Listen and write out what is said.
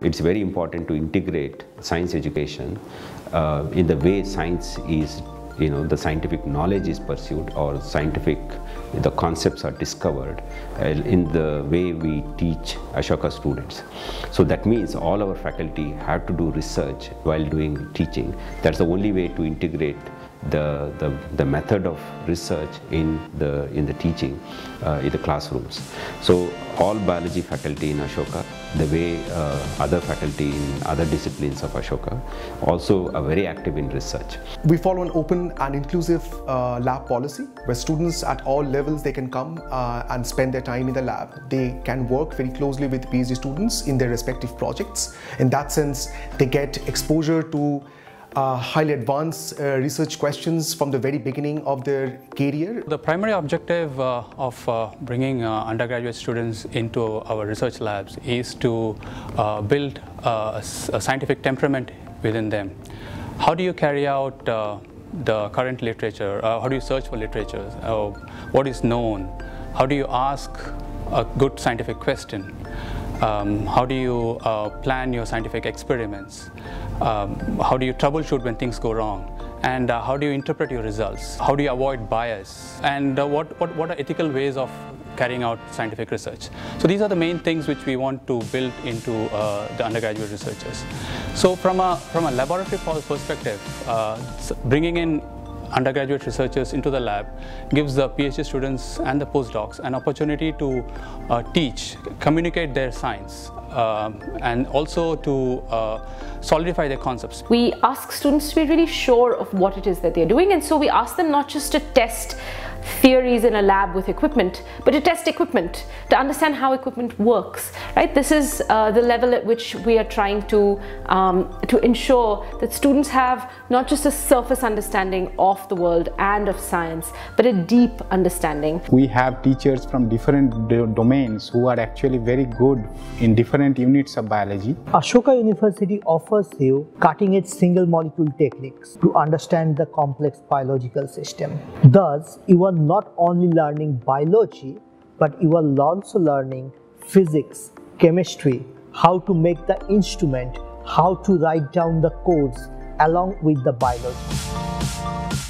It's very important to integrate science education uh, in the way science is you know the scientific knowledge is pursued or scientific the concepts are discovered uh, in the way we teach ashoka students so that means all our faculty have to do research while doing teaching that's the only way to integrate the, the, the method of research in the, in the teaching uh, in the classrooms. So all biology faculty in Ashoka, the way uh, other faculty in other disciplines of Ashoka, also are very active in research. We follow an open and inclusive uh, lab policy where students at all levels they can come uh, and spend their time in the lab. They can work very closely with PhD students in their respective projects. In that sense, they get exposure to uh, highly advanced uh, research questions from the very beginning of their career. The primary objective uh, of uh, bringing uh, undergraduate students into our research labs is to uh, build a, a, scientific temperament within them. How do you carry out the current literature? how do you search for literature? what is known? How do you ask a good scientific question? Um, how do you uh, plan your scientific experiments? Um, how do you troubleshoot when things go wrong? And uh, how do you interpret your results? How do you avoid bias? And uh, what, what, what are ethical ways of carrying out scientific research? So these are the main things which we want to build into uh, the undergraduate researchers. So from a, from a laboratory perspective, uh, bringing in undergraduate researchers into the lab gives the PhD students and the postdocs an opportunity to uh, teach, communicate their science, um, and also to uh, solidify their concepts. We ask students to be really sure of what it is that they're doing and so we ask them not just to test theories in a lab with equipment, but to test equipment, to understand how equipment works, right? This is uh, the level at which we are trying to, um, to ensure that students have not just a surface understanding of the world and of science, but a deep understanding. We have teachers from different do domains who are actually very good in different units of biology. Ashoka University offers you cutting-edge single molecule techniques to understand the complex biological system. Thus, you are not only learning biology, but you are also learning physics, chemistry, how to make the instrument, how to write down the codes along with the biology.